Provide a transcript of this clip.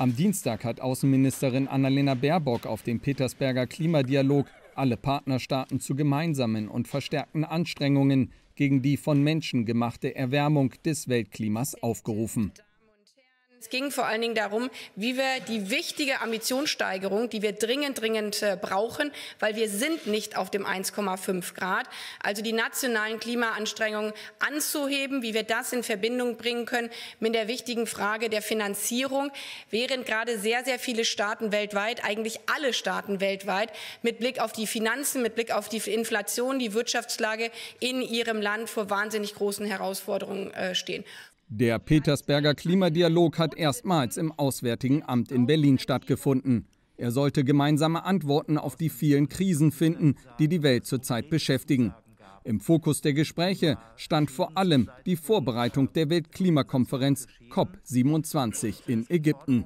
Am Dienstag hat Außenministerin Annalena Baerbock auf dem Petersberger Klimadialog alle Partnerstaaten zu gemeinsamen und verstärkten Anstrengungen gegen die von Menschen gemachte Erwärmung des Weltklimas aufgerufen. Es ging vor allen Dingen darum, wie wir die wichtige Ambitionssteigerung, die wir dringend, dringend äh, brauchen, weil wir sind nicht auf dem 1,5 Grad, also die nationalen Klimaanstrengungen anzuheben, wie wir das in Verbindung bringen können mit der wichtigen Frage der Finanzierung, während gerade sehr, sehr viele Staaten weltweit, eigentlich alle Staaten weltweit, mit Blick auf die Finanzen, mit Blick auf die Inflation, die Wirtschaftslage in ihrem Land vor wahnsinnig großen Herausforderungen äh, stehen. Der Petersberger Klimadialog hat erstmals im Auswärtigen Amt in Berlin stattgefunden. Er sollte gemeinsame Antworten auf die vielen Krisen finden, die die Welt zurzeit beschäftigen. Im Fokus der Gespräche stand vor allem die Vorbereitung der Weltklimakonferenz COP27 in Ägypten.